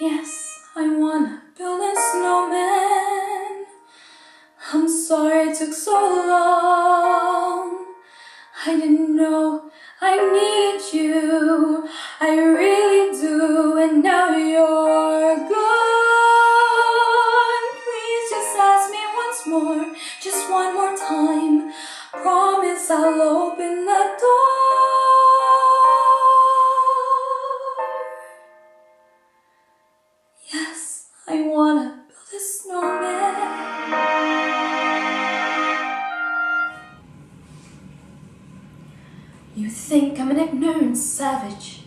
Yes, I wanna build a snowman. I'm sorry it took so long. I didn't know I need you. I really do, and now you're gone. You think I'm an ignorant savage,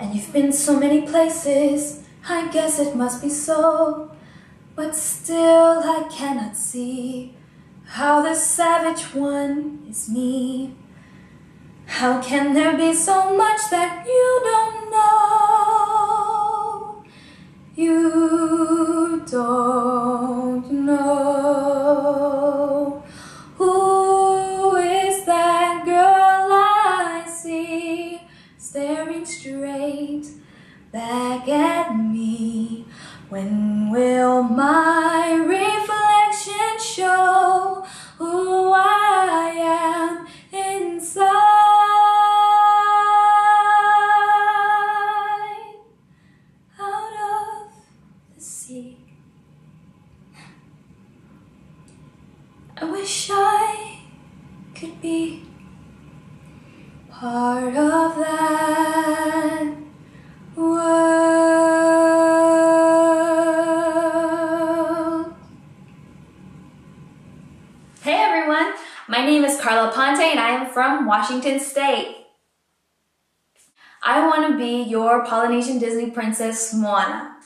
and you've been so many places. I guess it must be so, but still I cannot see how the savage one is me. How can there be so much that you don't know? You don't straight back at me? When will my reflection show who I am inside? Out of the sea. I wish I could be part of that name is Carla Aponte and I am from Washington State. I want to be your Polynesian Disney princess Moana.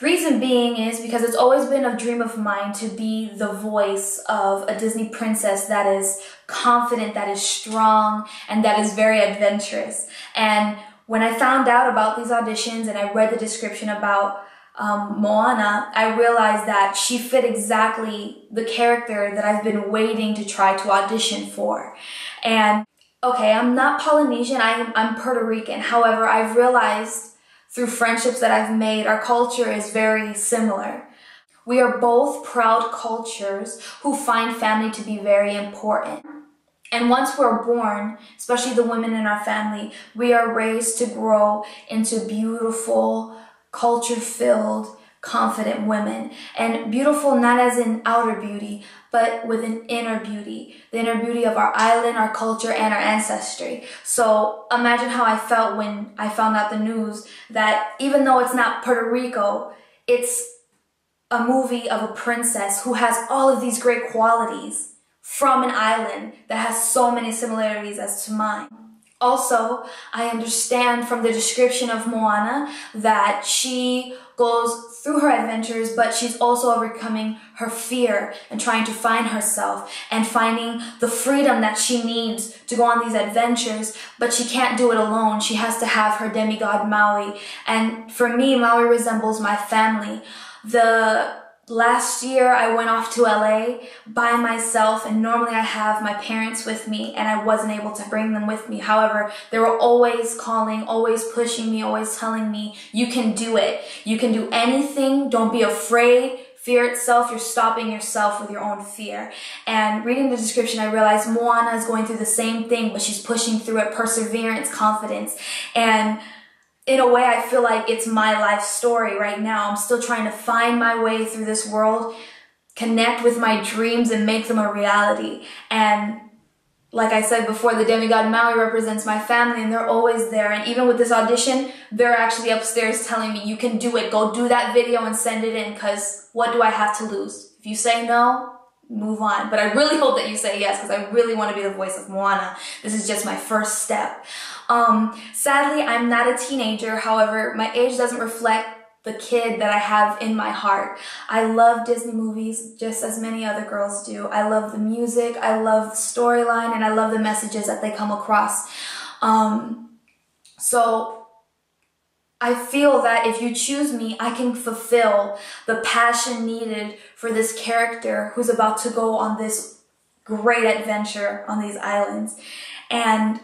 Reason being is because it's always been a dream of mine to be the voice of a Disney princess that is confident, that is strong, and that is very adventurous. And when I found out about these auditions and I read the description about um, Moana, I realized that she fit exactly the character that I've been waiting to try to audition for. And okay, I'm not Polynesian, I'm, I'm Puerto Rican. However, I've realized through friendships that I've made, our culture is very similar. We are both proud cultures who find family to be very important. And once we're born, especially the women in our family, we are raised to grow into beautiful, culture filled, confident women. And beautiful not as in outer beauty, but with an inner beauty. The inner beauty of our island, our culture, and our ancestry. So imagine how I felt when I found out the news that even though it's not Puerto Rico, it's a movie of a princess who has all of these great qualities from an island that has so many similarities as to mine. Also, I understand from the description of Moana that she goes through her adventures, but she's also overcoming her fear and trying to find herself and finding the freedom that she needs to go on these adventures, but she can't do it alone. She has to have her demigod Maui. And for me, Maui resembles my family. The Last year I went off to LA by myself and normally I have my parents with me and I wasn't able to bring them with me. However, they were always calling, always pushing me, always telling me, you can do it. You can do anything. Don't be afraid. Fear itself, you're stopping yourself with your own fear. And reading the description, I realized Moana is going through the same thing, but she's pushing through it, perseverance, confidence. And in a way, I feel like it's my life story right now. I'm still trying to find my way through this world, connect with my dreams and make them a reality. And like I said before, the demigod Maui represents my family and they're always there. And even with this audition, they're actually upstairs telling me, you can do it. Go do that video and send it in because what do I have to lose? If you say no, move on. But I really hope that you say yes because I really want to be the voice of Moana. This is just my first step. Um, sadly, I'm not a teenager. However, my age doesn't reflect the kid that I have in my heart. I love Disney movies just as many other girls do. I love the music, I love the storyline, and I love the messages that they come across. Um, so I feel that if you choose me, I can fulfill the passion needed for this character who's about to go on this great adventure on these islands. And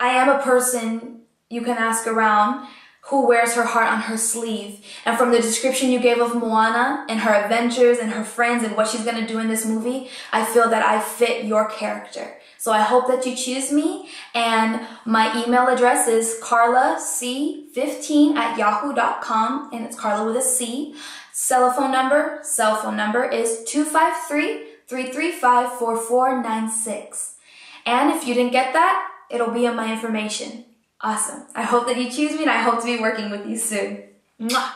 I am a person you can ask around who wears her heart on her sleeve. And from the description you gave of Moana and her adventures and her friends and what she's gonna do in this movie, I feel that I fit your character. So I hope that you choose me. And my email address is carlac15 at yahoo.com. And it's Carla with a C. Cell phone number, cell phone number is 253 335 4496. And if you didn't get that, it'll be in my information. Awesome. I hope that you choose me and I hope to be working with you soon. Mwah!